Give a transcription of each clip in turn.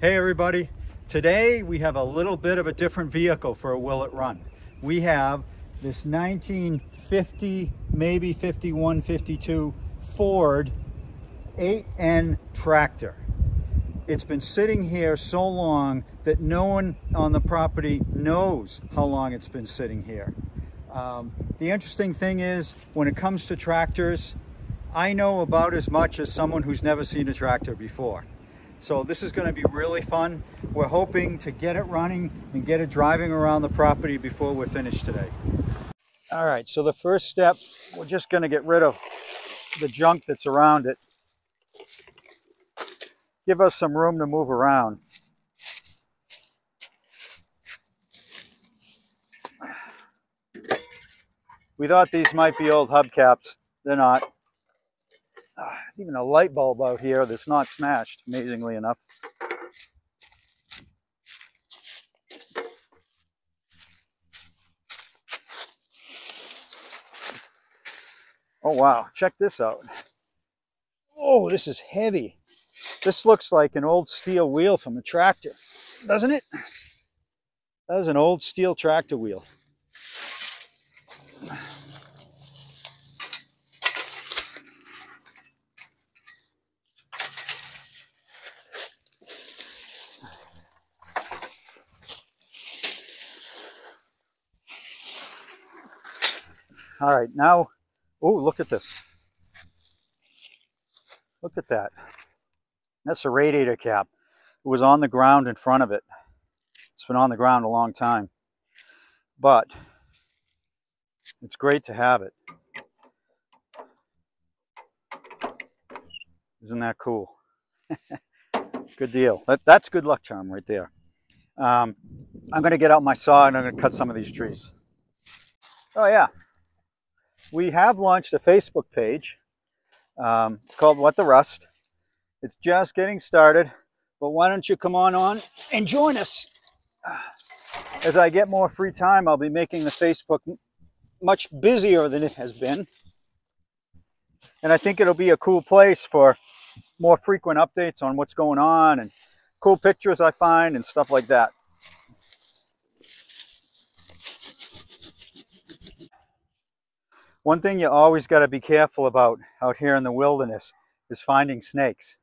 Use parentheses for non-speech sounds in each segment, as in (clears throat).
Hey everybody, today we have a little bit of a different vehicle for a Will It Run. We have this 1950, maybe 51, 52 Ford 8N tractor. It's been sitting here so long that no one on the property knows how long it's been sitting here. Um, the interesting thing is, when it comes to tractors, I know about as much as someone who's never seen a tractor before. So this is going to be really fun. We're hoping to get it running and get it driving around the property before we're finished today. All right, so the first step, we're just going to get rid of the junk that's around it. Give us some room to move around. We thought these might be old hubcaps. They're not. Ah, there's even a light bulb out here that's not smashed, amazingly enough. Oh wow, check this out. Oh, this is heavy. This looks like an old steel wheel from a tractor, doesn't it? That is an old steel tractor wheel. All right, now, oh, look at this. Look at that. That's a radiator cap. It was on the ground in front of it. It's been on the ground a long time. But it's great to have it. Isn't that cool? (laughs) good deal. That, that's good luck charm right there. Um, I'm going to get out my saw and I'm going to cut some of these trees. Oh yeah, we have launched a Facebook page. Um, it's called What the Rust. It's just getting started, but why don't you come on on and join us? As I get more free time, I'll be making the Facebook much busier than it has been. And I think it'll be a cool place for more frequent updates on what's going on and cool pictures I find and stuff like that. One thing you always got to be careful about out here in the wilderness is finding snakes.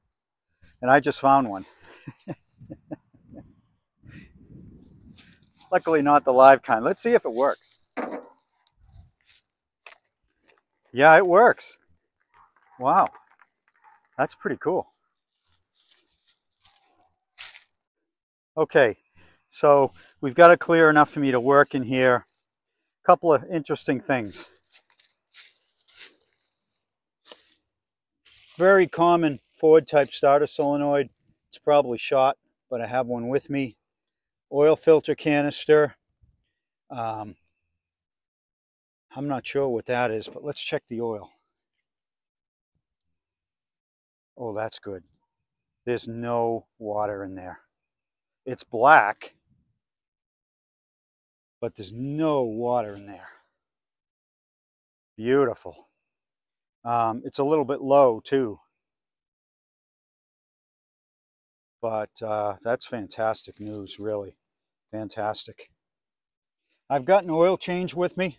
And I just found one. (laughs) Luckily not the live kind. Let's see if it works. Yeah, it works. Wow. That's pretty cool. Okay, so we've got it clear enough for me to work in here. A couple of interesting things. Very common Ford type starter solenoid. It's probably shot, but I have one with me. Oil filter canister. Um, I'm not sure what that is, but let's check the oil. Oh, that's good. There's no water in there. It's black, but there's no water in there. Beautiful. Um, it's a little bit low too. But uh, that's fantastic news, really. Fantastic. I've got an oil change with me.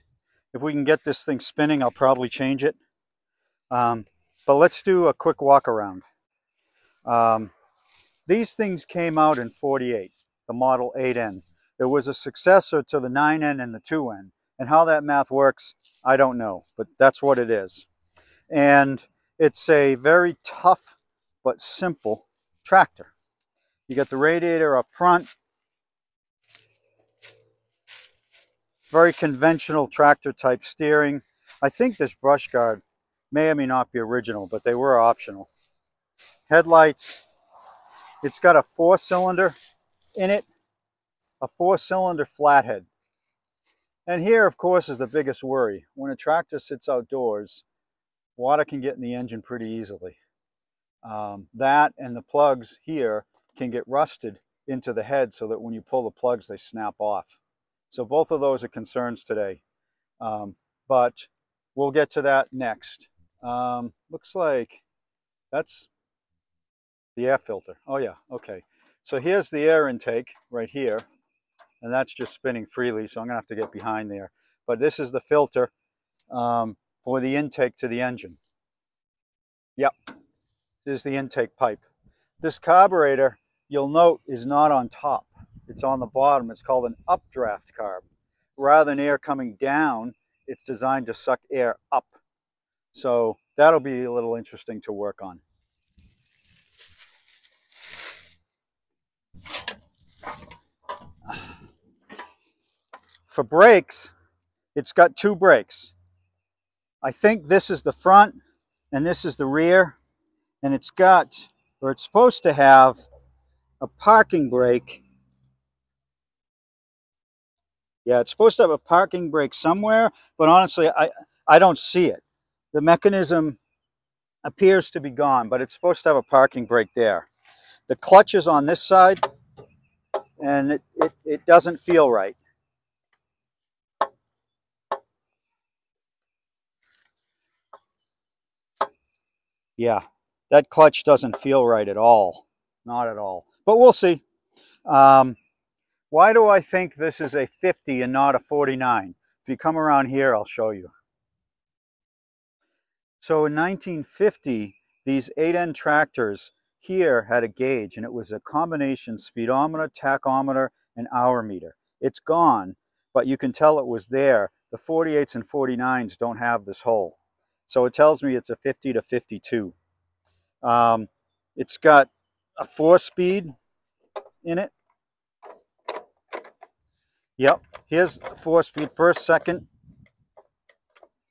If we can get this thing spinning, I'll probably change it. Um, but let's do a quick walk around. Um, these things came out in 48, the Model 8N. It was a successor to the 9N and the 2N. And how that math works, I don't know, but that's what it is. And it's a very tough but simple tractor. You got the radiator up front. Very conventional tractor type steering. I think this brush guard may or may not be original, but they were optional. Headlights. It's got a four cylinder in it, a four cylinder flathead. And here, of course, is the biggest worry. When a tractor sits outdoors, water can get in the engine pretty easily. Um, that and the plugs here can get rusted into the head so that when you pull the plugs, they snap off. So both of those are concerns today. Um, but we'll get to that next. Um, looks like that's the air filter. Oh yeah, okay. So here's the air intake right here, and that's just spinning freely, so I'm gonna have to get behind there. But this is the filter um, for the intake to the engine. Yep, this is the intake pipe. This carburetor, you'll note, is not on top. It's on the bottom. It's called an updraft carb. Rather than air coming down, it's designed to suck air up. So that'll be a little interesting to work on. For brakes, it's got two brakes. I think this is the front and this is the rear. And it's got, or it's supposed to have, a parking brake. Yeah, it's supposed to have a parking brake somewhere, but honestly, I, I don't see it. The mechanism appears to be gone, but it's supposed to have a parking brake there. The clutch is on this side, and it, it, it doesn't feel right. Yeah, that clutch doesn't feel right at all. Not at all. But we'll see. Um, why do I think this is a 50 and not a 49? If you come around here, I'll show you. So in 1950, these 8N tractors here had a gauge, and it was a combination speedometer, tachometer, and hour meter. It's gone, but you can tell it was there. The 48s and 49s don't have this hole. So it tells me it's a 50 to 52. Um, it's got a four speed in it. Yep, here's four speed, first, second,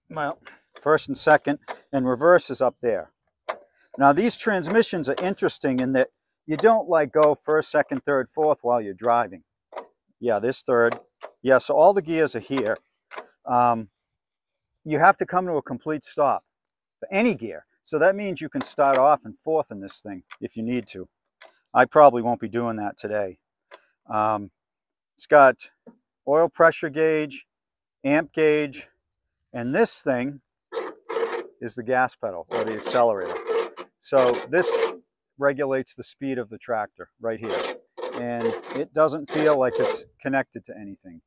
well, first and second, and reverse is up there. Now these transmissions are interesting in that you don't like go first, second, third, fourth while you're driving. Yeah, this third. Yeah, so all the gears are here. Um, you have to come to a complete stop for any gear. So that means you can start off and forth in this thing if you need to. I probably won't be doing that today. Um, it's got oil pressure gauge, amp gauge, and this thing is the gas pedal or the accelerator. So this regulates the speed of the tractor right here. And it doesn't feel like it's connected to anything,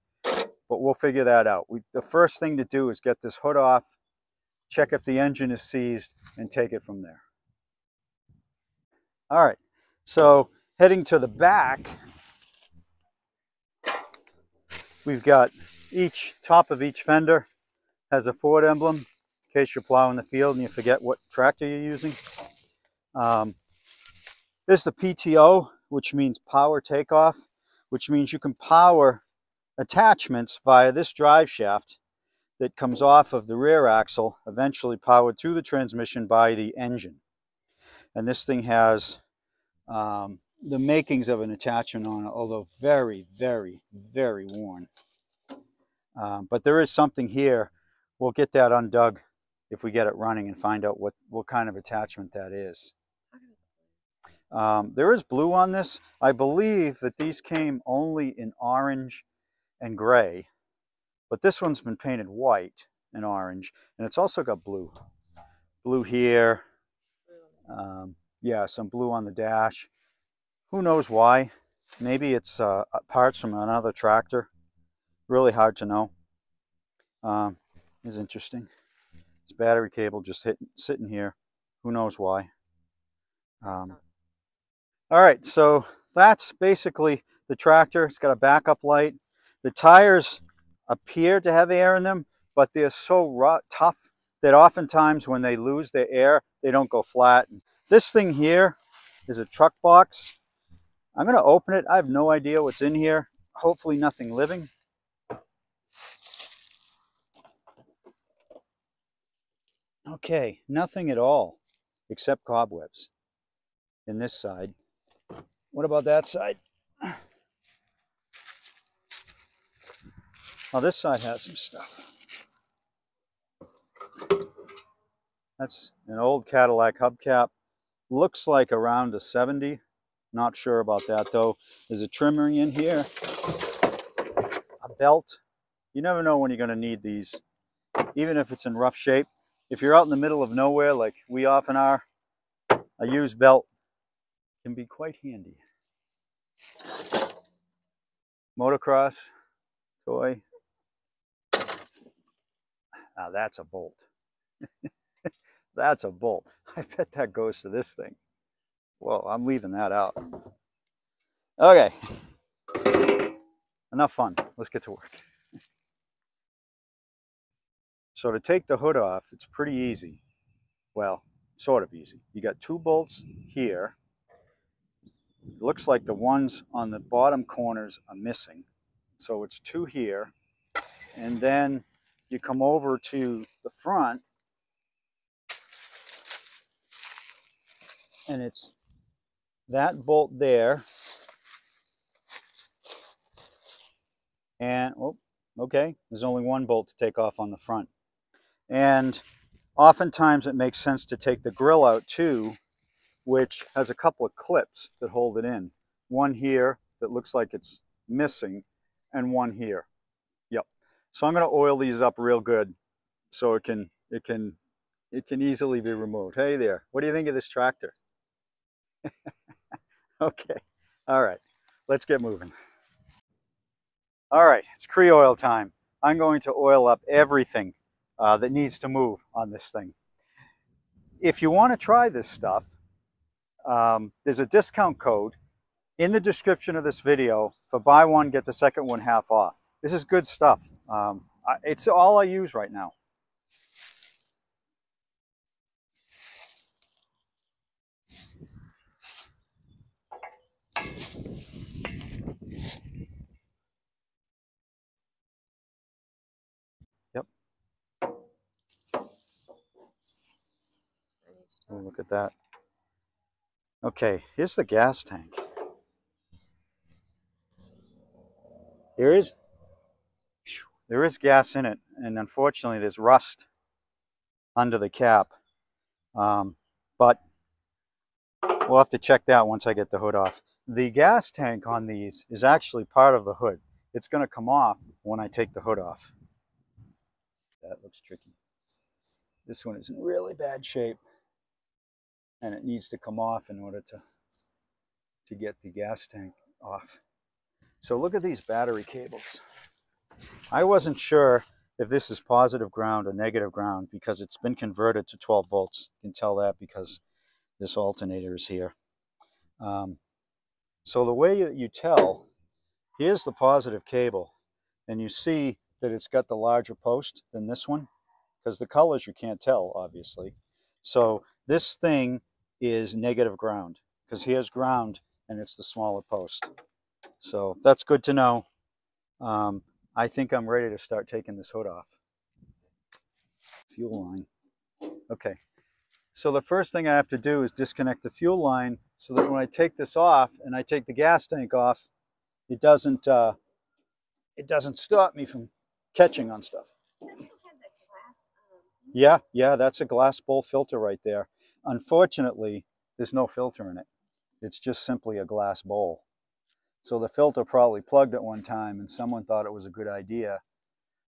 but we'll figure that out. We, the first thing to do is get this hood off, check if the engine is seized, and take it from there. All right, so heading to the back, we've got each top of each fender has a Ford emblem in case you're plowing the field and you forget what tractor you're using. Um, this is the PTO, which means power takeoff, which means you can power attachments via this drive shaft that comes off of the rear axle, eventually powered through the transmission by the engine. And this thing has um, the makings of an attachment on it, although very, very, very worn. Um, but there is something here. We'll get that undug if we get it running and find out what, what kind of attachment that is. Um, there is blue on this. I believe that these came only in orange and gray, but this one's been painted white and orange, and it's also got blue. Blue here. Um, yeah, some blue on the dash. Who knows why? Maybe it's uh, parts from another tractor. Really hard to know. Um, is interesting. This battery cable just hit, sitting here. Who knows why? Um, all right, so that's basically the tractor. It's got a backup light. The tires appear to have air in them, but they're so tough that oftentimes when they lose their air, they don't go flat. This thing here is a truck box. I'm going to open it. I have no idea what's in here. Hopefully nothing living. Okay, nothing at all except cobwebs in this side. What about that side? Now this side has some stuff. That's an old Cadillac hubcap. Looks like around a 70. Not sure about that though. There's a trimming in here. A belt. You never know when you're going to need these. Even if it's in rough shape. If you're out in the middle of nowhere like we often are, a used belt can be quite handy. motocross toy. Now that's a bolt. (laughs) that's a bolt. (laughs) I bet that goes to this thing. Well, I'm leaving that out. Okay. Enough fun. Let's get to work. (laughs) So to take the hood off, it's pretty easy. Well, sort of easy. You got two bolts here. It looks like the ones on the bottom corners are missing. So it's two here. And then you come over to the front and it's that bolt there. And oh okay there's only one bolt to take off on the front. And oftentimes it makes sense to take the grill out too which has a couple of clips that hold it in. One here that looks like it's missing and one here so I'm going to oil these up real good so it can it can it can easily be removed hey there what do you think of this tractor (laughs) okay, all right, let's get moving. All right, it's Cre-Oil time. I'm going to oil up everything uh, that needs to move on this thing. If you want to try this stuff, um, there's a discount code in the description of this video for buy one, get the second one half off. This is good stuff. Um, it's all I use right now. Oh, look at that. Okay, here's the gas tank. There is, there is gas in it, and unfortunately there's rust under the cap. Um, but we'll have to check that once I get the hood off. The gas tank on these is actually part of the hood. It's going to come off when I take the hood off. That looks tricky. This one is in really bad shape and it needs to come off in order to to get the gas tank off. So look at these battery cables. I wasn't sure if this is positive ground or negative ground because it's been converted to 12 volts. You can tell that because this alternator is here. Um, so the way that you tell, here's the positive cable, and you see that it's got the larger post than this one because the colors you can't tell, obviously. So this thing is negative ground because here's ground and it's the smaller post. So that's good to know. Um, I think I'm ready to start taking this hood off. Fuel line. Okay. So the first thing I have to do is disconnect the fuel line so that when I take this off and I take the gas tank off, it doesn't uh, it doesn't stop me from catching on stuff. Yeah, yeah, that's a glass bowl filter right there. Unfortunately, there's no filter in it. It's just simply a glass bowl. So the filter probably plugged at one time and someone thought it was a good idea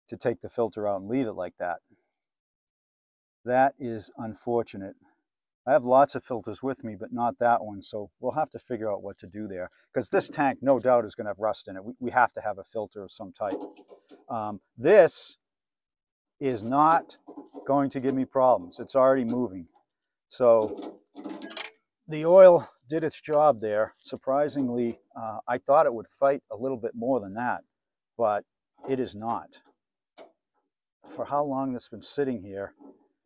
to take the filter out and leave it like that. That is unfortunate. I have lots of filters with me, but not that one. So we'll have to figure out what to do there. Because this tank, no doubt, is going to have rust in it. We, we have to have a filter of some type. Um, this is not going to give me problems. It's already moving. So the oil did its job there. Surprisingly, uh, I thought it would fight a little bit more than that, but it is not. For how long this has been sitting here,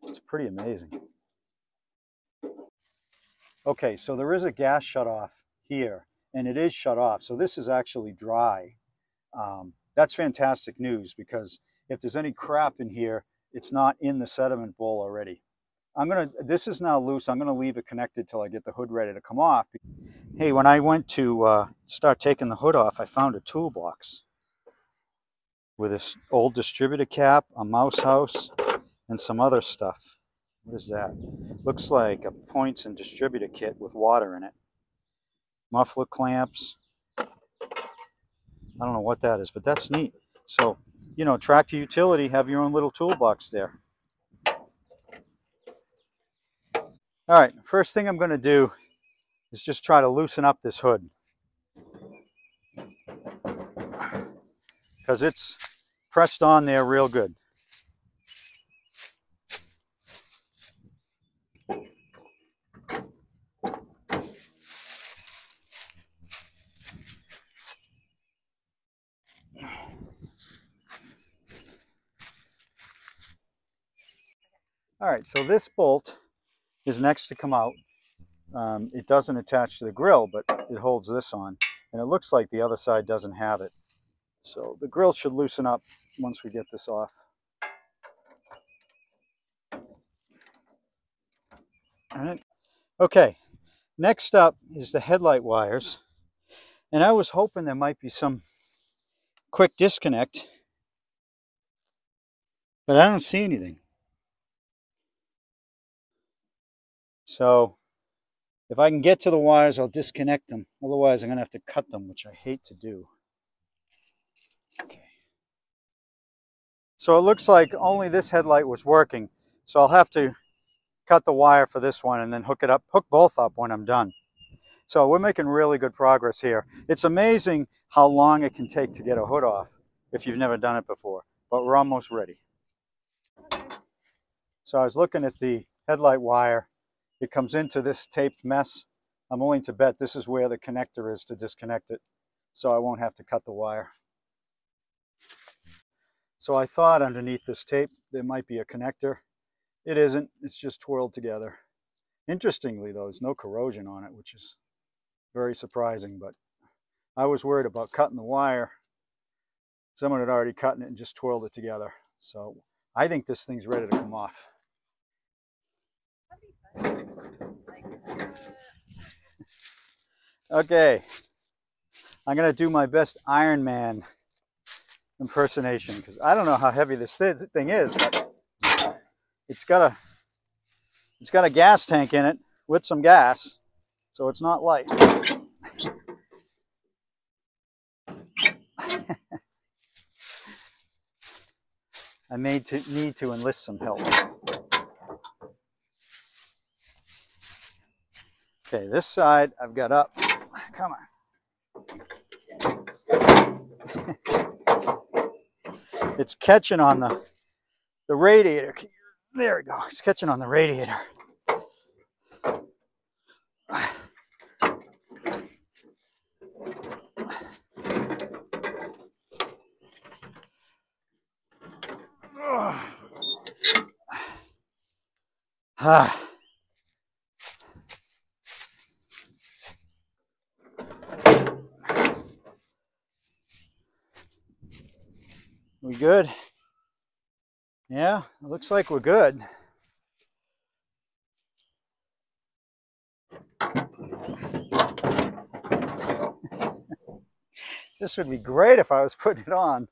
it's pretty amazing. Okay, so there is a gas shutoff here, and it is shut off. So this is actually dry. Um, that's fantastic news because if there's any crap in here, it's not in the sediment bowl already. I'm gonna, this is now loose. I'm gonna leave it connected till I get the hood ready to come off. Hey, when I went to uh, start taking the hood off, I found a toolbox with this old distributor cap, a mouse house, and some other stuff. What is that? Looks like a points and distributor kit with water in it. Muffler clamps. I don't know what that is, but that's neat. So, you know, tractor utility, have your own little toolbox there. All right, first thing I'm going to do is just try to loosen up this hood. because it's pressed on there real good. All right, so this bolt is next to come out. Um, it doesn't attach to the grill, but it holds this on. And it looks like the other side doesn't have it. So the grill should loosen up once we get this off. All right. Okay, next up is the headlight wires. And I was hoping there might be some quick disconnect, but I don't see anything. So if I can get to the wires, I'll disconnect them. Otherwise, I'm going to have to cut them, which I hate to do. Okay. So it looks like only this headlight was working. So I'll have to cut the wire for this one and then hook it up, hook both up when I'm done. So we're making really good progress here. It's amazing how long it can take to get a hood off if you've never done it before, but we're almost ready. So I was looking at the headlight wire it comes into this taped mess. I'm willing to bet this is where the connector is to disconnect it, so I won't have to cut the wire. So I thought underneath this tape there might be a connector. It isn't, it's just twirled together. Interestingly though, there's no corrosion on it, which is very surprising, but I was worried about cutting the wire. Someone had already cut it and just twirled it together. So I think this thing's ready to come off. (laughs) okay. I'm to do my best Iron Man impersonation because I don't know how heavy this thing is, but it's got a it's got a gas tank in it with some gas, so it's not light. (laughs) I may to, need to enlist some help. Okay, this side I've got up. Come on. (laughs) it's catching on the, the radiator. There we go. It's catching on the radiator. Ah. (sighs) (sighs) (sighs) good? Yeah, it looks like we're good. (laughs) this would be great if I was putting it on.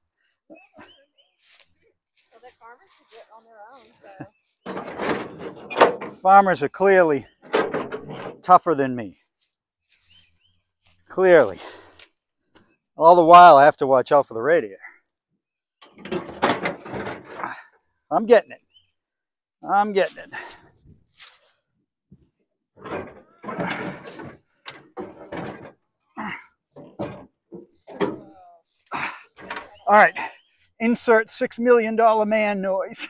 farmers are clearly tougher than me. Clearly. All the while I have to watch out for the radiator. I'm getting it. I'm getting it. All right, insert $6 million man noise.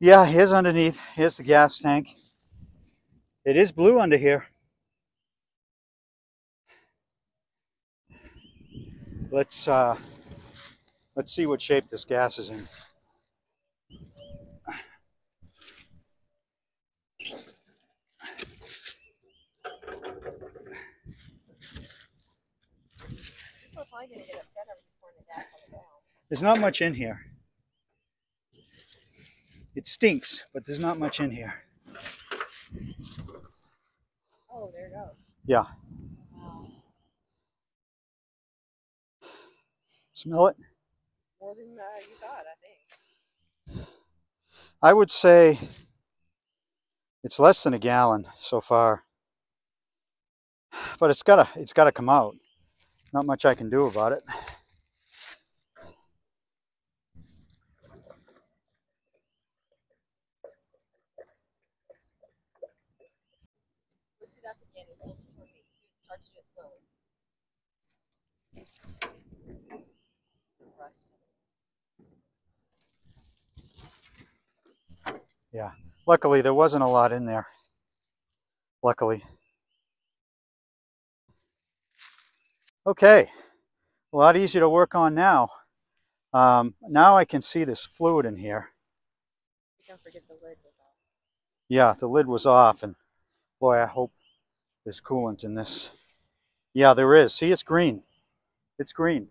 yeah, here's underneath. Here's the gas tank. It is blue under here. Let's uh, let's see what shape this gas is in. There's not much in here. It stinks, but there's not much in here. Oh, there it goes. Yeah. Smell it? More than uh, you thought, I think. I would say it's less than a gallon so far. But it's gotta it's gotta come out. Not much I can do about it. Lift it up again and tilt it toward me. Start to do it slowly. Luckily, there wasn't a lot in there. Luckily. Okay, a lot easier to work on now. Um, now I can see this fluid in here. Don't forget the lid was off. Yeah, the lid was off, and boy, I hope there's coolant in this. Yeah, there is. See, it's green. It's green.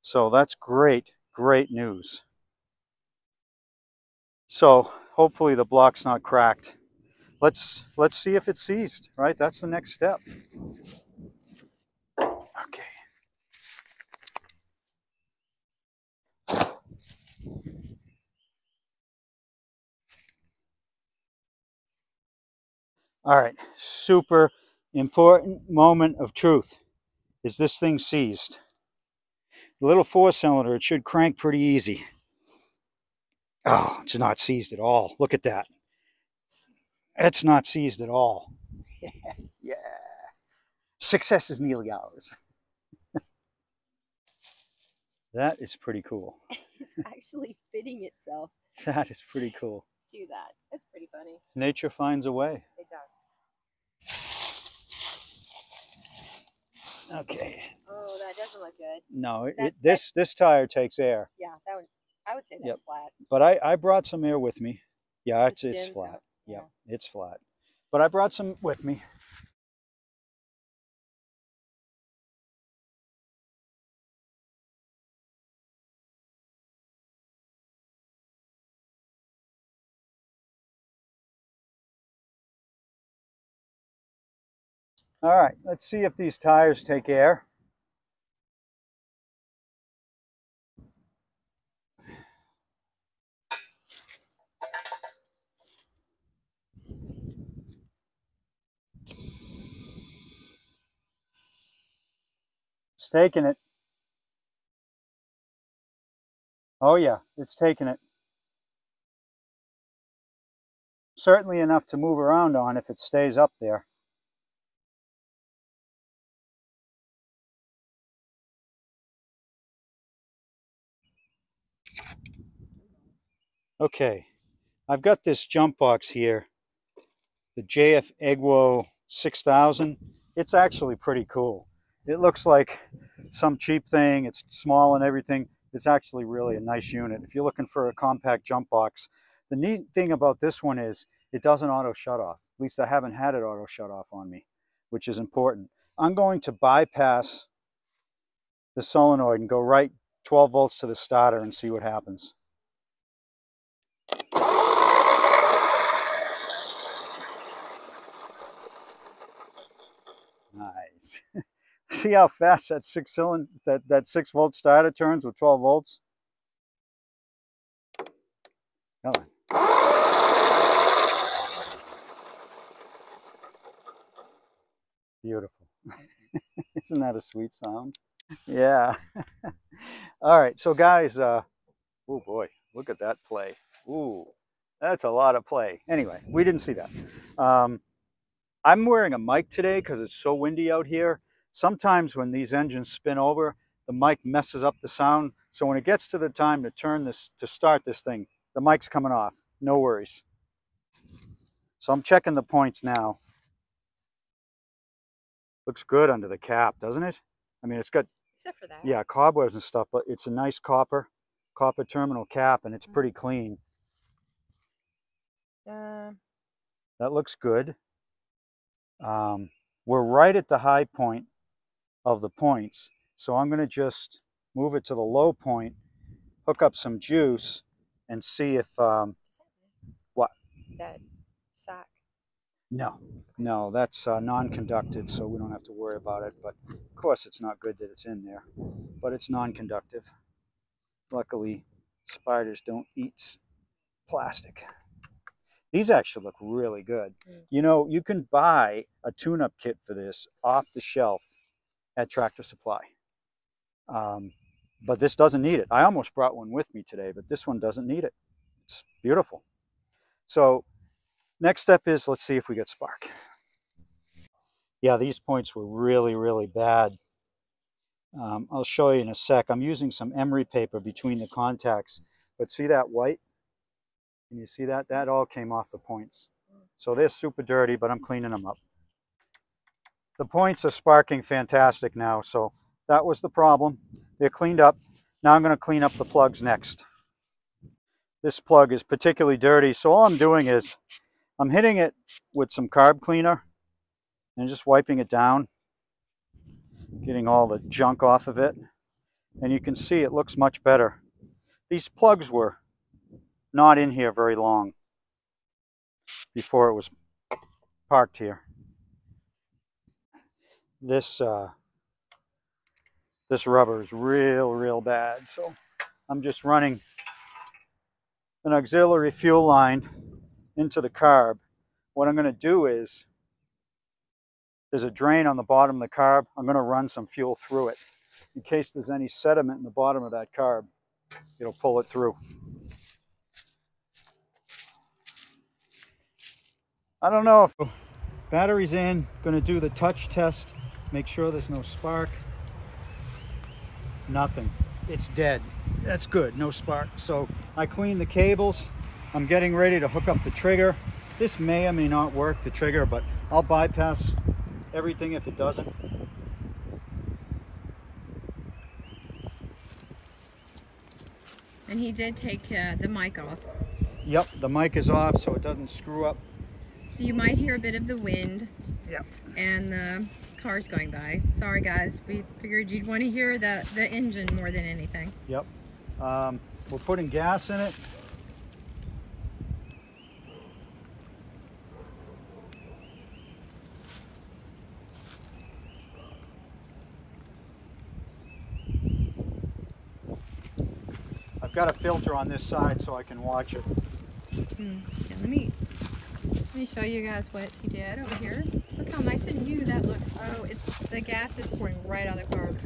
So that's great, great news. So hopefully the block's not cracked. Let's let's see if it's seized, right? That's the next step. Okay. All right, super important moment of truth. Is this thing seized? The little four cylinder, it should crank pretty easy. Oh, it's not seized at all. Look at that. It's not seized at all. (laughs) yeah. Success is nearly ours. (laughs) that is pretty cool. (laughs) It's actually fitting itself That is pretty cool. Do that. It's pretty funny. Nature finds a way. It does. Okay. Oh, that doesn't look good. No, That- it, this this tire takes air, Yeah, that would. I would say that's Yep. flat. but I I brought some air with me. Yeah, It it's it's flat. Yeah, yeah. it's flat. But I brought some with me. All right, let's see if these tires take air. Taking it. Oh yeah, it's taking it. Certainly enough to move around on if it stays up there. Okay, I've got this jump box here, the JF Egwo 6000. It's actually pretty cool. It looks like some cheap thing. It's small and everything. It's actually really a nice unit. If you're looking for a compact jump box, the neat thing about this one is it doesn't auto shut off. At least I haven't had it auto shut off on me, which is important. I'm going to bypass the solenoid and go right 12 volts to the starter and see what happens. Nice. (laughs) (laughs) See how fast that six cylinder that, that six volt starter turns with 12 volts? Come on. Beautiful. (laughs) Isn't that a sweet sound? Yeah. (laughs) All right, so guys, uh, oh boy, look at that play. Ooh, that's a lot of play. Anyway, we didn't see that. Um, I'm wearing a mic today because it's so windy out here. Sometimes when these engines spin over, the mic messes up the sound. So when it gets to the time to turn this, to start this thing, the mic's coming off. No worries. So I'm checking the points now. Looks good under the cap, doesn't it? I mean, it's got, Except for that. yeah, cobwebs and stuff, but it's a nice copper, copper terminal cap, and it's pretty clean. Um, That looks good. Um, we're right at the high point of the points. So I'm going to just move it to the low point, hook up some juice, and see if, um, What? That sock. no, no, that's uh, non-conductive, so we don't have to worry about it. But of course, it's not good that it's in there, but it's non-conductive. Luckily, spiders don't eat plastic. These actually look really good. Mm. You know, you can buy a tune-up kit for this off the shelf at Tractor Supply. Um, but this doesn't need it. I almost brought one with me today, but this one doesn't need it. It's beautiful. So next step is let's see if we get spark. Yeah, these points were really, really bad. Um, I'll show you in a sec. I'm using some emery paper between the contacts, but see that white? Can you see that? That all came off the points. So they're super dirty, but I'm cleaning them up. The points are sparking fantastic now, so that was the problem. They're cleaned up. Now I'm going to clean up the plugs next. This plug is particularly dirty, so all I'm doing is I'm hitting it with some carb cleaner and just wiping it down, getting all the junk off of it. And you can see it looks much better. These plugs were not in here very long before it was parked here. This uh, this rubber is real, real bad. So I'm just running an auxiliary fuel line into the carb. What I'm going to do is, there's a drain on the bottom of the carb. I'm going to run some fuel through it. In case there's any sediment in the bottom of that carb, it'll pull it through. I don't know if battery's in, going to do the touch test, make sure there's no spark. Nothing. It's dead. That's good, no spark. So I cleaned the cables. I'm getting ready to hook up the trigger. This may or may not work, the trigger, but I'll bypass everything if it doesn't. And he did take uh, the mic off. Yep, the mic is off so it doesn't screw up. So you might hear a bit of the wind. Yep. And the cars going by. Sorry guys, we figured you'd want to hear the, the engine more than anything. Yep. Um, we're putting gas in it. I've got a filter on this side so I can watch it. Hmm. Yeah, let me let me show you guys what he did over here. Look how nice and new that looks. Oh, it's the gas is pouring right out of the carb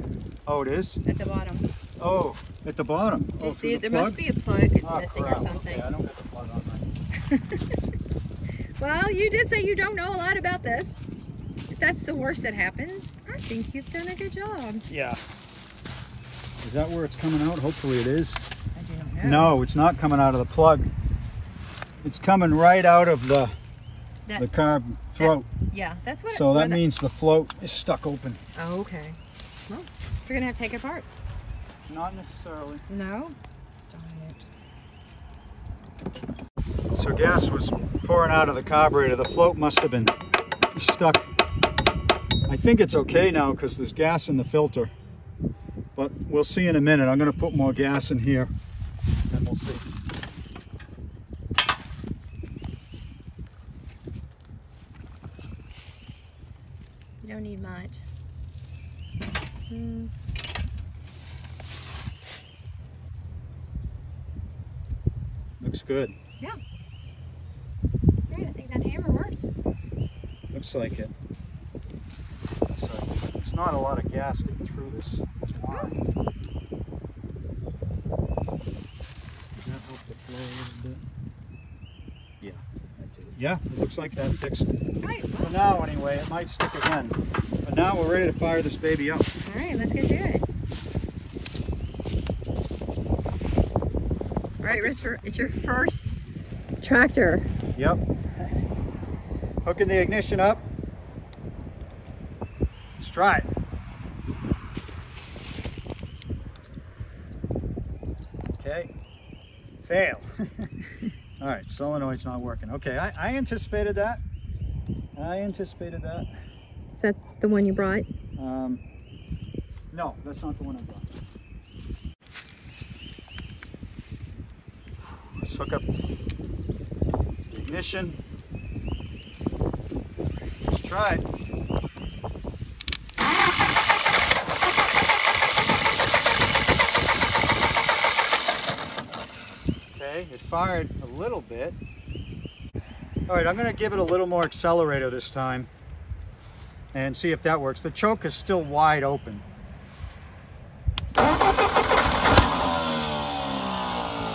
Oh, it is? at the bottom. Oh, at the bottom. Do you oh, see it? the There must be a plug it's Ah, missing crap. or something. Okay, I don't get the plug on right. (laughs) Well, you did say you don't know a lot about this. If that's the worst that happens, I think you've done a good job. Yeah. Is that where it's coming out? Hopefully it is. I don't know. No, it's not coming out of the plug. It's coming right out of the That- the carb throat. Yeah, that's what. So well, that means the float is stuck open. Oh, okay. Well, you're gonna have to take it apart. Not necessarily. No. So gas was pouring out of the carburetor. The float must have been stuck. I think it's okay now because there's gas in the filter. But we'll see in a minute. I'm going to put more gas in here and we'll see. You don't need much. Hmm. Looks good. Yeah. Great, I think that hammer worked. Looks like it. So there's not a lot of gas getting through this. Does that help the flow a little bit? Yeah, it. Yeah, it looks like that fixed. Right. For now, anyway, it might stick again. But now we're ready to fire this baby up. All right, let's get to it. All right, Richard, it's your first tractor. Yep. Hooking the ignition up. Let's try it. Okay. Fail. (laughs) All right, solenoid's not working. Okay, I, I anticipated that. I anticipated that. Is that the one you brought? Um, no, that's not the one I brought. Let's hook up the ignition. Let's try it. Okay, it fired little bit. All right, I'm gonna give it a little more accelerator this time and see if that works. The choke is still wide open. So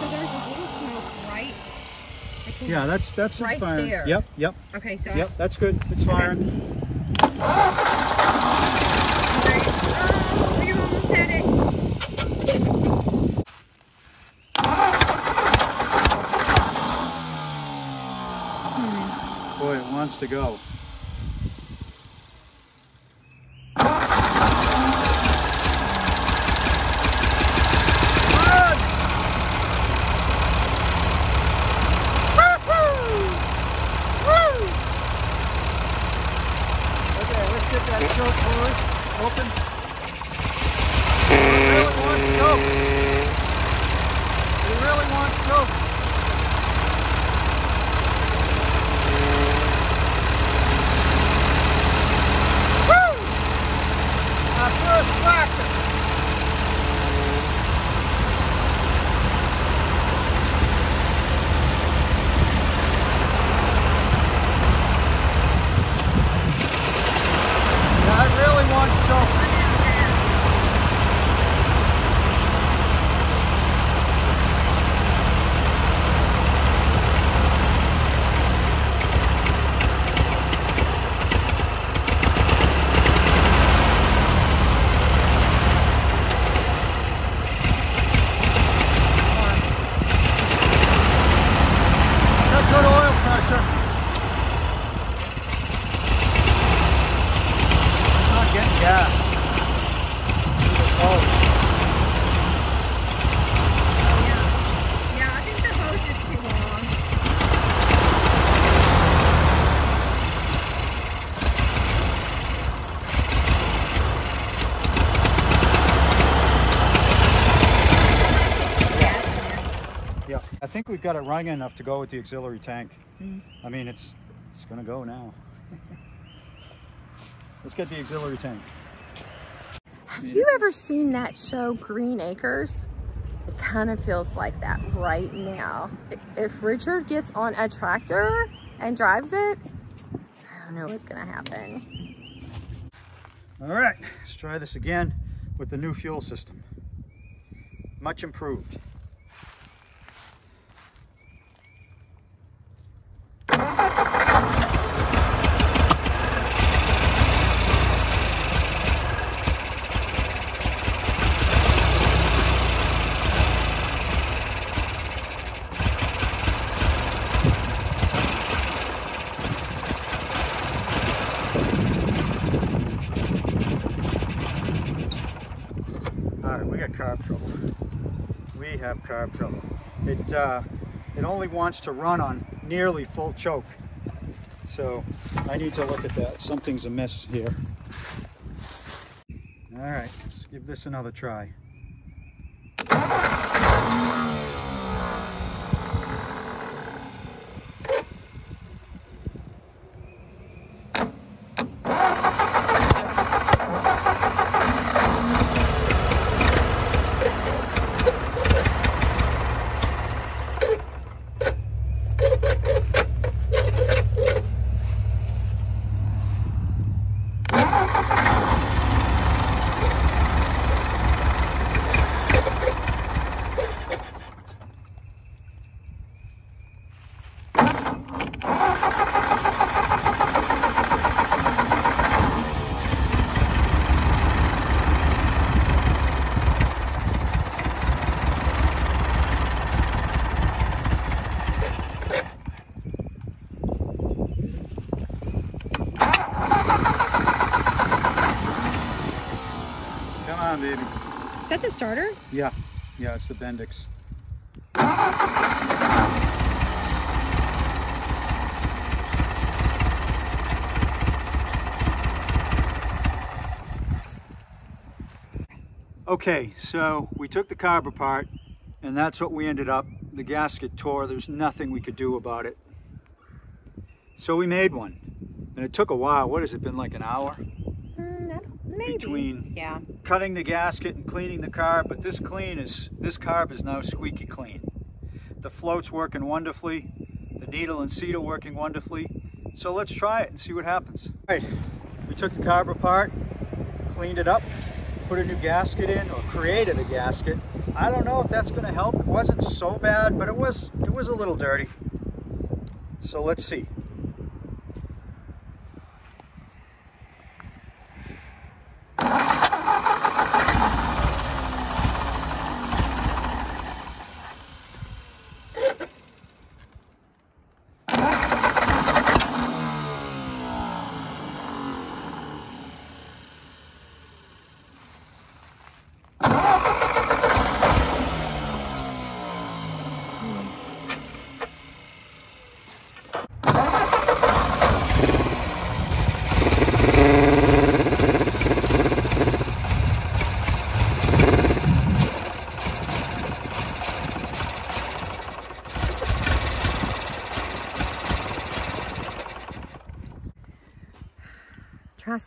there's a little smoke right. Yeah, that's that's Right firing. there. Yep, yep, Okay, so. yep. That's good. It's firing. Great. Oh, we almost wants to go. Okay, let's get that choke fluid open. He really wants choke. He really wants choke. Woo! My first practice. Yeah, I really want choke. Got good oil pressure. It's not getting gas. Oh, Oh, yeah. Yeah, I think the hose is too long. yeah. I think we've got it running enough to go with the auxiliary tank. Mm. I mean, it's it's gonna go now. Let's get the auxiliary tank. Have you ever seen that show Green Acres? It kind of feels like that right now. If Richard gets on a tractor and drives it, I don't know what's gonna happen. All right, let's try this again with the new fuel system. Much improved. All right, we got carb trouble. We have carb trouble. It uh, it only wants to run on nearly full choke. So I need to look at that. Something's amiss here. All right, let's give this another try. Come on, baby. Is that the starter? Yeah, it's the Bendix. Okay, so we took the carb apart and that's what we ended up. The gasket tore, there's nothing we could do about it. So we made one and it took a while. What has it been like an hour? Mm, maybe. Between- Yeah. Cutting the gasket and cleaning the carb, but this clean is this carb is now squeaky clean. The float's working wonderfully, the needle and seat are working wonderfully. So let's try it and see what happens. All right, we took the carb apart, cleaned it up, put a new gasket in or created a gasket. I don't know if that's gonna help. It wasn't so bad, but it was it was a little dirty. So let's see.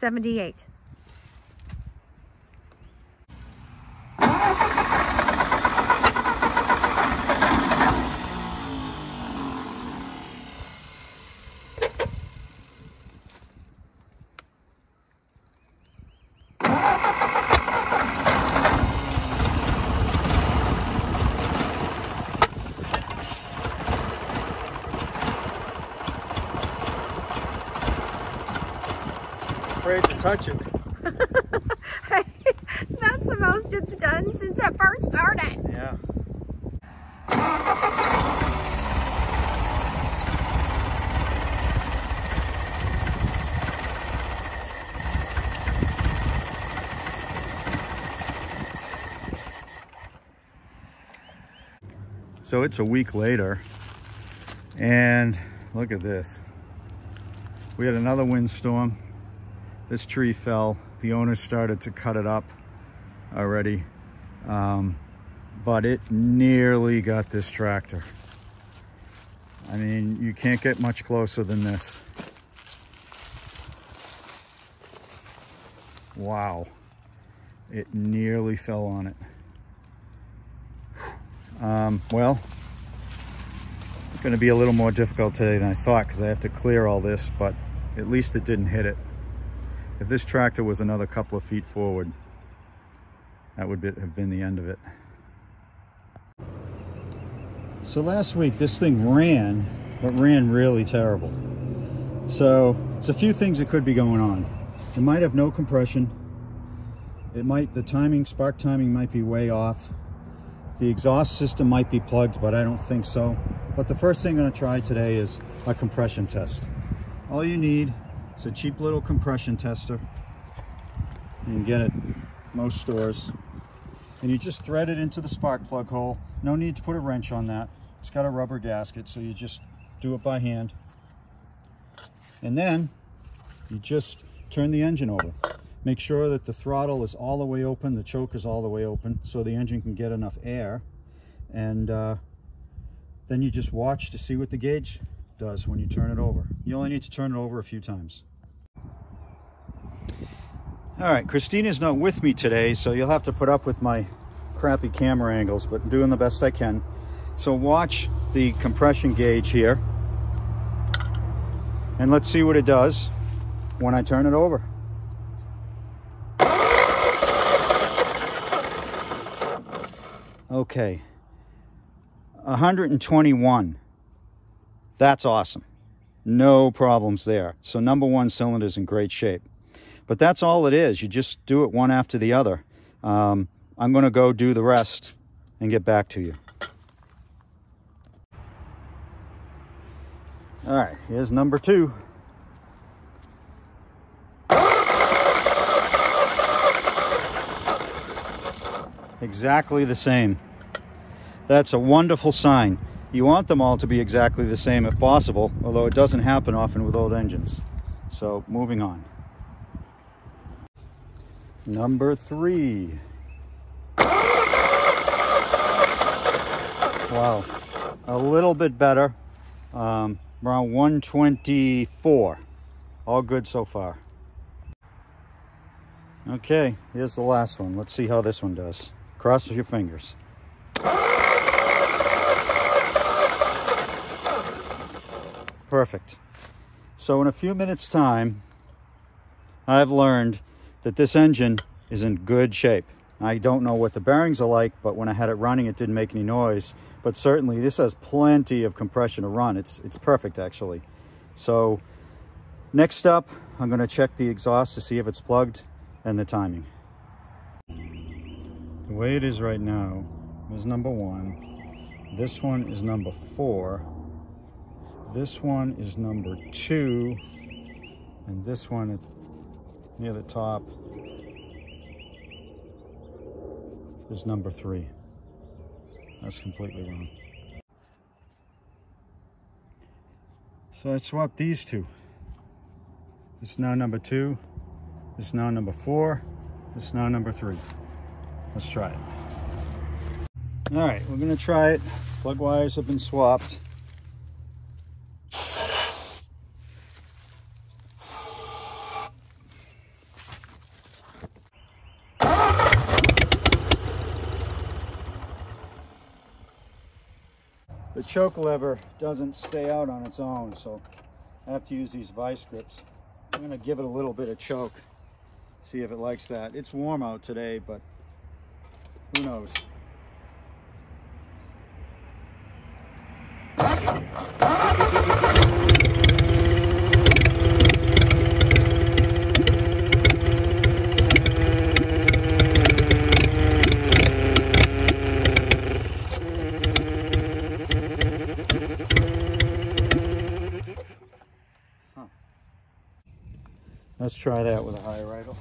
78. Afraid to touch it. (laughs) That's the most it's done since it first started. Yeah. So it's a week later and look at this. We had another windstorm. This tree fell. The owner started to cut it up already. Um, but it nearly got this tractor. I mean, you can't get much closer than this. Wow. It nearly fell on it. Um, well, it's going to be a little more difficult today than I thought because I have to clear all this, but at least it didn't hit it. If this tractor was another couple of feet forward, that would have been the end of it. So last week this thing ran, but ran really terrible. So it's a few things that could be going on. It might have no compression. It might, the timing, spark timing might be way off. The exhaust system might be plugged, but I don't think so. But the first thing I'm gonna try today is a compression test. All you need is a cheap little compression tester. You can get it most stores. And you just thread it into the spark plug hole. No need to put a wrench on that. It's got a rubber gasket, so you just do it by hand. And then you just turn the engine over. Make sure that the throttle is all the way open, the choke is all the way open, so the engine can get enough air. And uh, then you just watch to see what the gauge does when you turn it over. You only need to turn it over a few times. All right, Christina's not with me today, so you'll have to put up with my crappy camera angles, but doing the best I can. So watch the compression gauge here. And let's see what it does when I turn it over. Okay, 121. That's awesome. No problems there. So number one cylinder is in great shape. But that's all it is. You just do it one after the other. Um, I'm going to go do the rest and get back to you. All right, here's number two. Exactly the same. That's a wonderful sign. You want them all to be exactly the same if possible, although it doesn't happen often with old engines. So moving on. Number three. Wow, a little bit better. Um, around 124. All good so far. Okay, here's the last one. Let's see how this one does. Cross your fingers. Perfect. So in a few minutes time, I've learned that this engine is in good shape. I don't know what the bearings are like, but when I had it running, it didn't make any noise. But certainly this has plenty of compression to run. It's, it's perfect actually. So next up, I'm gonna check the exhaust to see if it's plugged and the timing. The way it is right now is number one. This one is number four. This one is number two. And this one near the top is number three. That's completely wrong. So I swapped these two. This is now number two. This is now number four. This is now number three. Let's try it. All right, we're gonna try it. Plug wires have been swapped. Choke lever doesn't stay out on its own, so I have to use these vice grips. I'm gonna give it a little bit of choke, see if it likes that. It's warm out today, but who knows? Let's try that with a higher idle.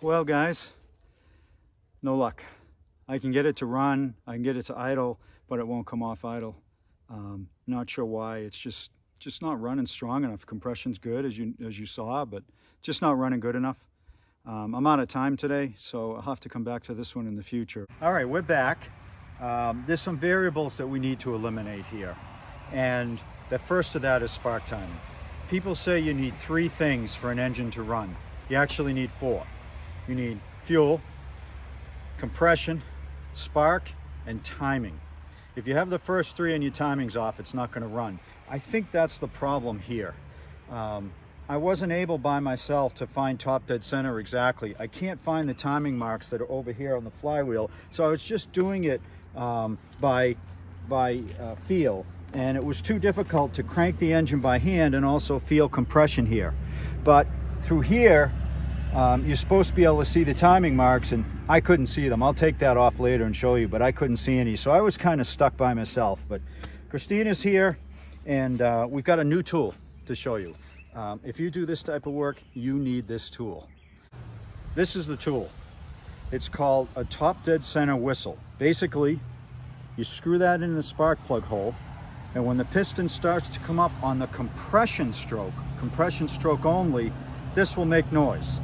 Well guys, no luck. I can get it to run, I can get it to idle, but it won't come off idle. Um, not sure why, it's just just not running strong enough. Compression's good as you as you saw, but just not running good enough. Um, I'm out of time today, so I'll have to come back to this one in the future. All right, we're back. Um, there's some variables that we need to eliminate here. And the first of that is spark timing. People say you need three things for an engine to run. You actually need four. You need fuel, compression, spark, and timing. If you have the first three and your timing's off, it's not going to run. I think that's the problem here. Um, I wasn't able by myself to find top dead center exactly. I can't find the timing marks that are over here on the flywheel, so I was just doing it um, by, by uh, feel, and it was too difficult to crank the engine by hand and also feel compression here. But through here, um, you're supposed to be able to see the timing marks and I couldn't see them. I'll take that off later and show you, but I couldn't see any. So I was kind of stuck by myself. But Christina's here and uh, we've got a new tool to show you. Um, if you do this type of work, you need this tool. This is the tool. It's called a top dead center whistle. Basically, you screw that in the spark plug hole and when the piston starts to come up on the compression stroke, compression stroke only, this will make noise.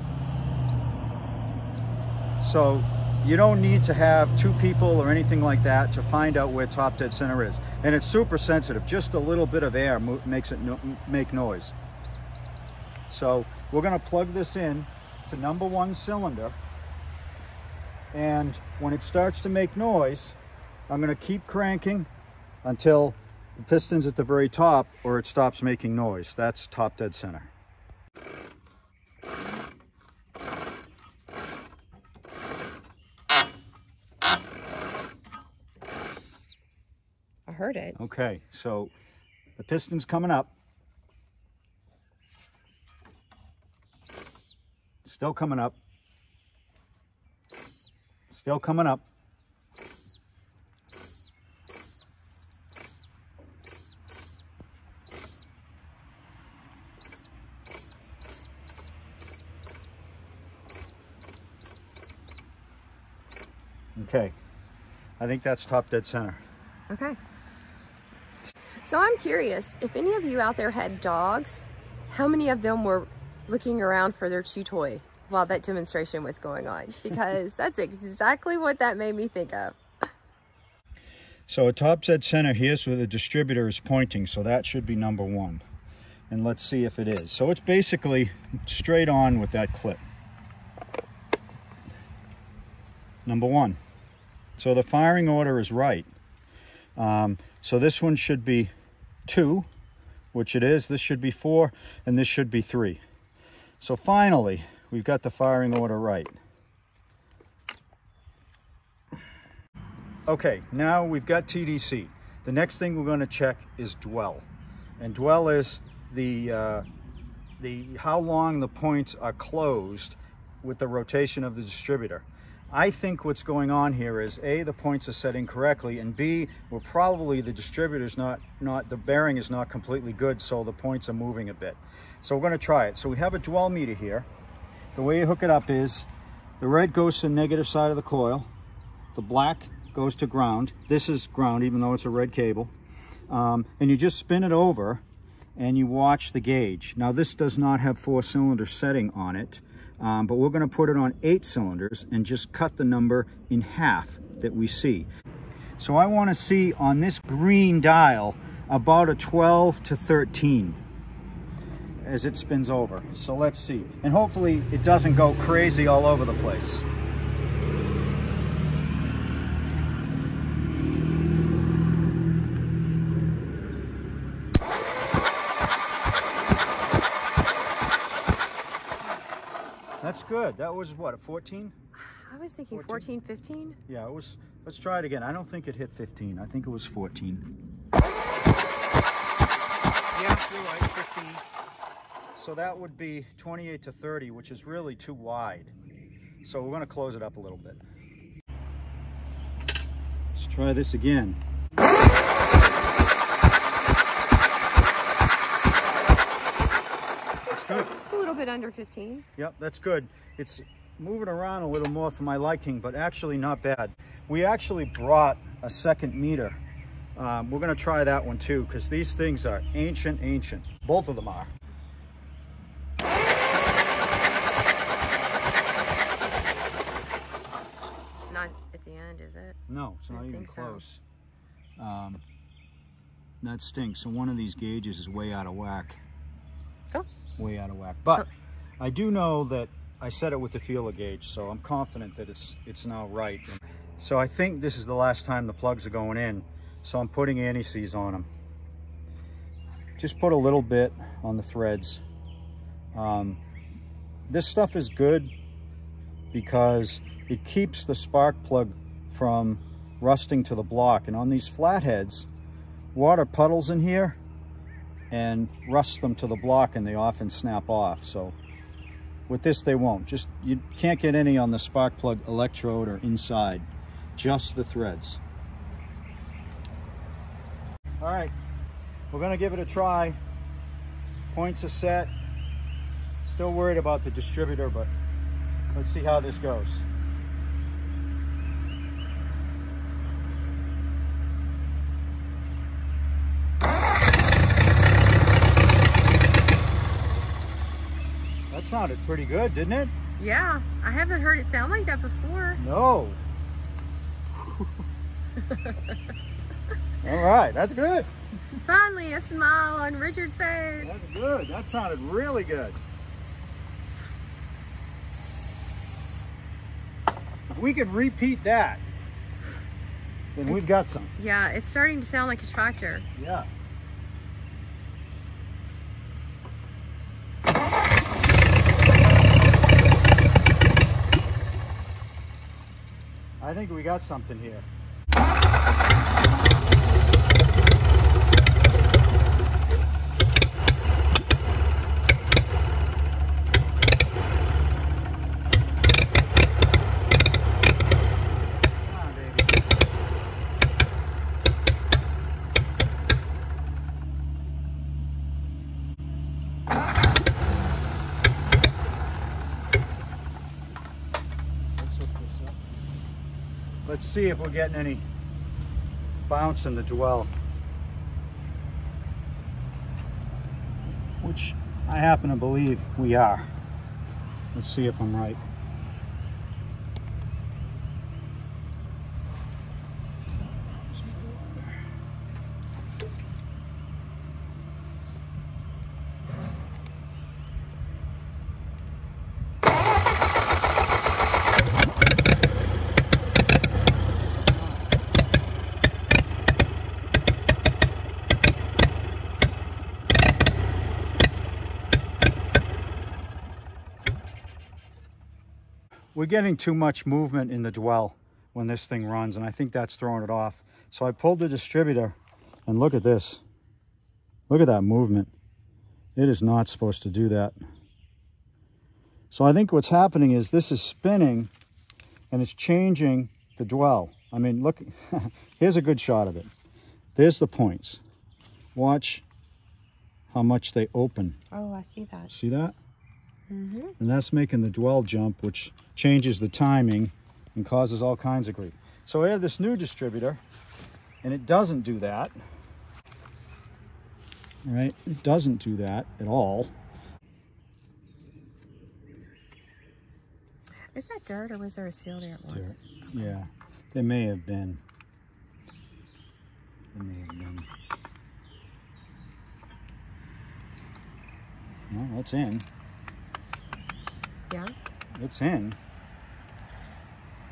So you don't need to have two people or anything like that to find out where top dead center is. And it's super sensitive. Just a little bit of air makes it no make noise. So we're gonna plug this in to number one cylinder. And when it starts to make noise, I'm gonna keep cranking until the piston's at the very top or it stops making noise. That's top dead center. Heard it. Okay, so the piston's coming up. Still coming up. Still coming up. Okay, I think that's top dead center. Okay. So I'm curious, if any of you out there had dogs, how many of them were looking around for their chew toy while that demonstration was going on? (laughs) Because that's exactly what that made me think of. So a top dead center, here's where the distributor is pointing, so that should be number one. And let's see if it is. So it's basically straight on with that clip. Number one. So the firing order is right. Um, so this one should be two, which it is. This should be four, and this should be three. So finally, we've got the firing order right. Okay, now we've got TDC. The next thing we're going to check is dwell. And dwell is the, uh, the how long the points are closed with the rotation of the distributor. I think what's going on here is A, the points are set incorrectly, and B, we're probably the distributor's not, not, the bearing is not completely good, so the points are moving a bit. So we're gonna try it. So we have a dwell meter here. The way you hook it up is the red goes to the negative side of the coil, the black goes to ground. This is ground, even though it's a red cable. Um, and you just spin it over and you watch the gauge. Now this does not have four cylinder setting on it, um, but we're gonna put it on eight cylinders and just cut the number in half that we see. So I wanna see on this green dial about a 12 to 13 as it spins over. So let's see. And hopefully it doesn't go crazy all over the place. That's good. That was what, a 14? I was thinking 14. 14, 15. Yeah, it was. Let's try it again. I don't think it hit 15. I think it was 14. Yeah, you're right, 15. So that would be 28 to 30, which is really too wide. So we're going to close it up a little bit. Let's try this again. It's a little bit under 15. Yep, that's good. It's moving around a little more for my liking, but actually not bad. We actually brought a second meter. Um, we're gonna try that one too, because these things are ancient, ancient. Both of them are. It's not at the end, is it? No, it's I not even think so. close. Um, that stinks. So one of these gauges is way out of whack. Oh. Way out of whack. But So- I do know that I set it with the feeler gauge, so I'm confident that it's it's now right. So I think this is the last time the plugs are going in. So I'm putting anti-seize on them. Just put a little bit on the threads. Um, this stuff is good because it keeps the spark plug from rusting to the block. And on these flatheads, water puddles in here and rust them to the block and they often snap off. So with this, they won't. Just, you can't get any on the spark plug electrode or inside, just the threads. All right, we're gonna give it a try. Points are set. Still worried about the distributor, but let's see how this goes. Sounded pretty good, didn't it? Yeah, I haven't heard it sound like that before. No. (laughs) All right, that's good. Finally, a smile on Richard's face. That's good. That sounded really good. If we could repeat that, then we've got some. Yeah, it's starting to sound like a tractor. Yeah. I think we got something here. Come on, baby. Let's hook this up. Let's see if we're getting any bounce in the dwell. Which I happen to believe we are. Let's see if I'm right. We're getting too much movement in the dwell when this thing runs, and I think that's throwing it off. So I pulled the distributor, and look at this. Look at that movement. It is not supposed to do that. So I think what's happening is this is spinning, and it's changing the dwell. I mean, look, (laughs) here's a good shot of it. There's the points. Watch how much they open. Oh, I see that. See that? Mm-hmm. and that's making the dwell jump which changes the timing and causes all kinds of grief so I have this new distributor and it doesn't do that right? It doesn't do that at all. Is that dirt or was there a seal there at once? Dirt. Yeah, they may have been. They may have been. Well, that's in. Yeah. It's in.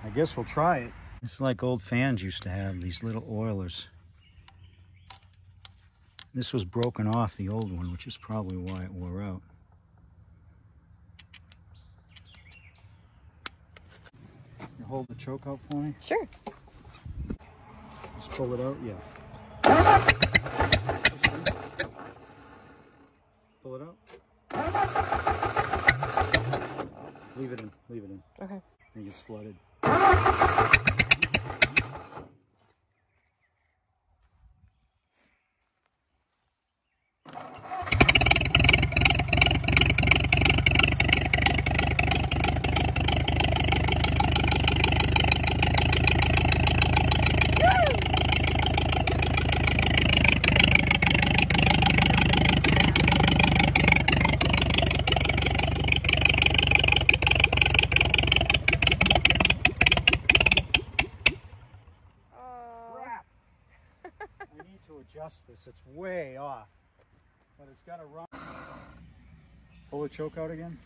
I guess we'll try it. It's like old fans used to have, these little oilers. This was broken off the old one, which is probably why it wore out. You hold the choke out for me? Sure. Just pull it out, yeah. Pull it out. Leave it in, leave it in. Okay. I think it's flooded. Crap! I need to adjust this. It's way off. But it's got to run. Pull the choke out again.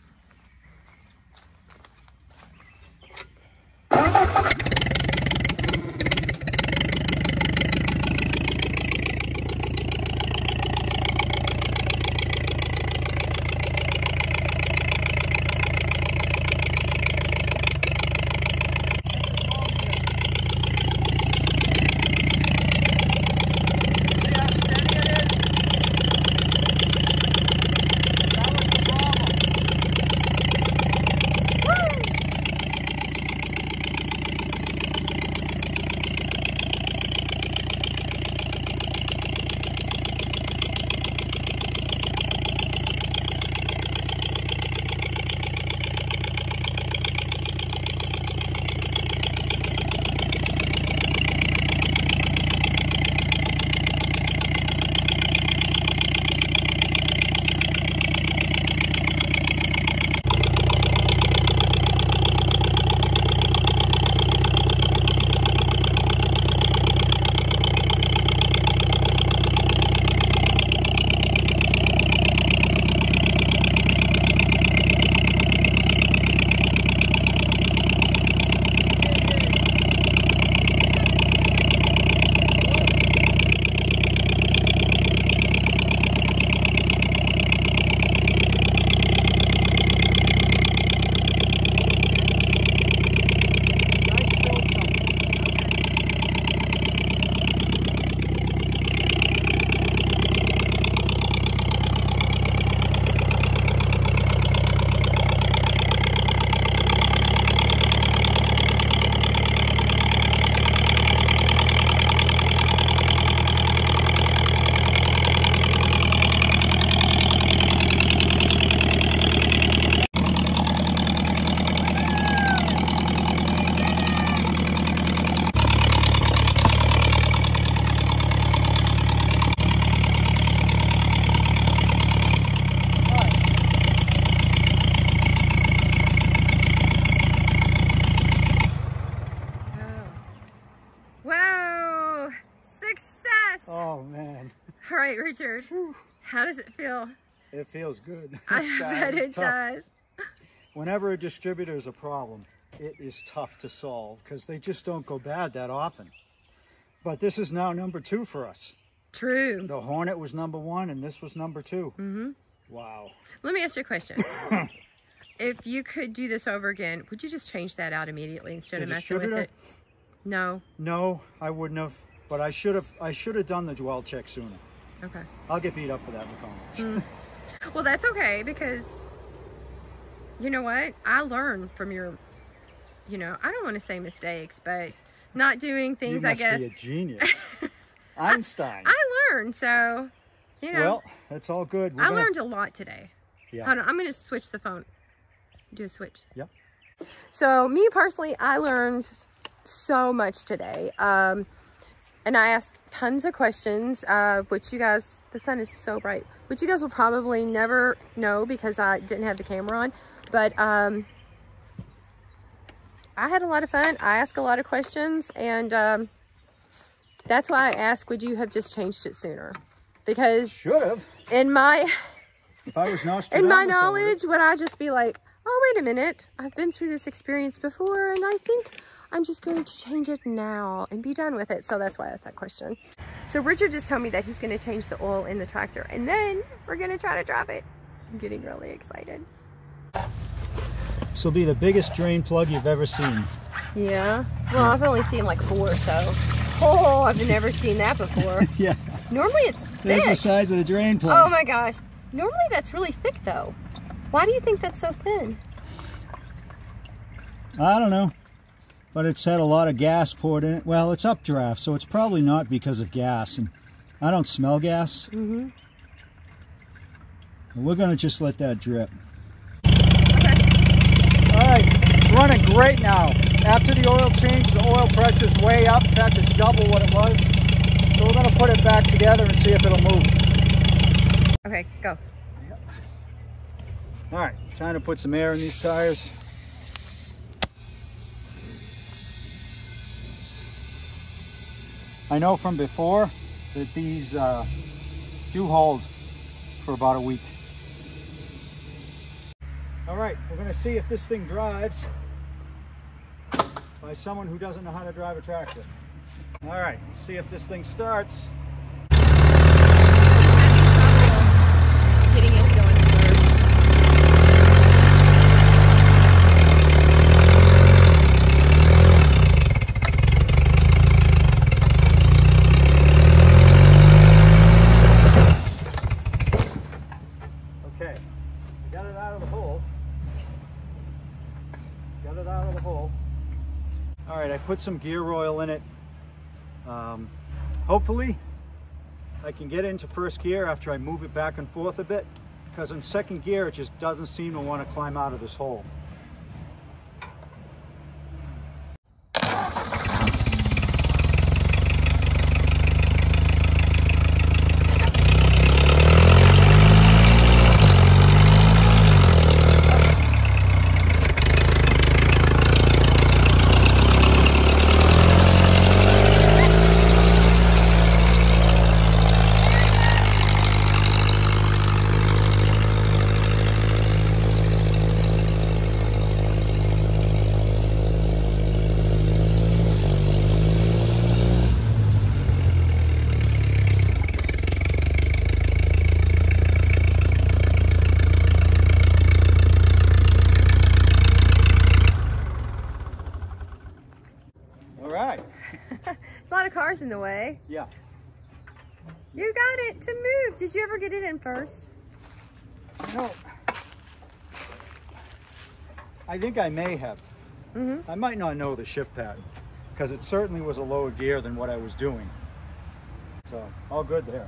Right, Richard. How does it feel? it feels good. (laughs) I bet it tough. does. Whenever a distributor is a problem, it is tough to solve because they just don't go bad that often. But this is now number two for us. True. The Hornet was number one, and this was number 2 Mm-hmm. Wow. Let me ask you a question. (coughs) if you could do this over again, would you just change that out immediately instead The of messing with it? No. No, I wouldn't have. But I should have. I should have done the dwell check sooner. Okay. I'll get beat up for that in the comments. (laughs) Well, that's okay because you know what? I learn from your, you know, I don't want to say mistakes, but not doing things, I guess. be a genius. (laughs) Einstein. I learned, so, you know, Well, that's all good. We're I gonna- learned a lot today. Yeah. Hold on, I'm going to switch the phone. Do a switch. Yep. So me personally, I learned so much today. Um, and I asked tons of questions, uh, which you guys, the sun is so bright, which you guys will probably never know because I didn't have the camera on. But um, I had a lot of fun. I asked a lot of questions, and um, that's why I asked, would you have just changed it sooner? Because Should have. in my If I was Nostradamus. (laughs) in my knowledge, would I just be like, oh, wait a minute, I've been through this experience before, and I think I'm just going to change it now and be done with it. So that's why I asked that question. So Richard just told me that he's going to change the oil in the tractor, and then we're going to try to drive it. I'm getting really excited. This will be the biggest drain plug you've ever seen. Yeah. Well, I've only seen like four, so. Oh, I've never seen that before. (laughs) Yeah. Normally it's There's the size of the drain plug. Oh my gosh. Normally that's really thick though. Why do you think that's so thin? I don't know. But it's had a lot of gas poured in it. Well, it's updraft, so it's probably not because of gas. And I don't smell gas. Mm-hmm. We're going to just let that drip. Okay. All right, it's running great now. After the oil change, the oil pressure's way up. In fact, it's double what it was. So we're going to put it back together and see if it'll move. Okay, go. Yep. All right, time to put some air in these tires. I know from before that these uh, do hold for about a week. All right, we're gonna see if this thing drives by someone who doesn't know how to drive a tractor. All right, see if this thing starts. Getting it going first. Okay, got it out of the hole. Got it out of the hole. All right, I put some gear oil in it. Um, hopefully, I can get into first gear after I move it back and forth a bit, because in second gear, it just doesn't seem to want to climb out of this hole. All right, (laughs) A lot of cars in the way. yeah. You got it to move. Did you ever get it in first? No, I think I may have. Mm-hmm. I might not know the shift pattern because it certainly was a lower gear than what I was doing. So all good there.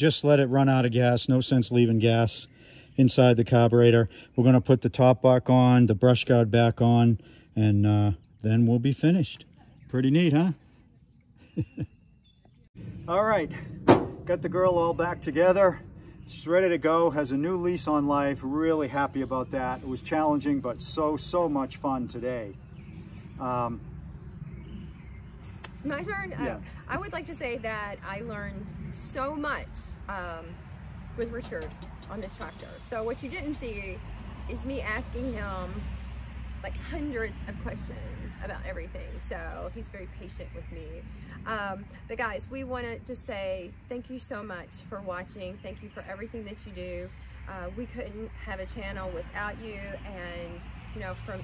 Just let it run out of gas. No sense leaving gas inside the carburetor. We're going to put the top back on, the brush guard back on, and uh, then we'll be finished. Pretty neat, huh? (laughs) all right, got the girl all back together. She's ready to go, has a new lease on life. Really happy about that. It was challenging, but so, so much fun today. Um, My turn? Yeah. Oh, I would like to say that I learned so much um, with Richard on this tractor. So what you didn't see is me asking him like hundreds of questions about everything. So he's very patient with me. Um, but guys, we want to say thank you so much for watching. Thank you for everything that you do. Uh, we couldn't have a channel without you. And, you know, from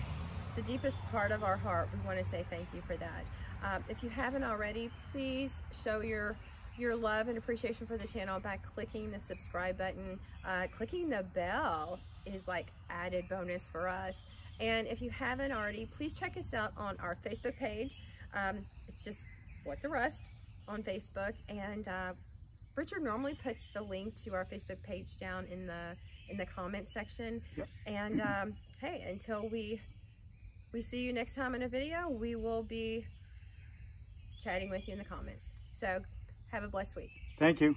the deepest part of our heart, we want to say thank you for that. Um, if you haven't already, please show your your love and appreciation for the channel by clicking the subscribe button. Uh, clicking the bell is like added bonus for us. And if you haven't already, please check us out on our Facebook page. Um, it's just What the Rust on Facebook. And uh, Richard normally puts the link to our Facebook page down in the in the comment section. Yep. And um, (clears throat) hey, until we we see you next time in a video, we will be chatting with you in the comments. So have a blessed week. thank you.